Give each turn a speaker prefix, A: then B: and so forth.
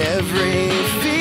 A: every.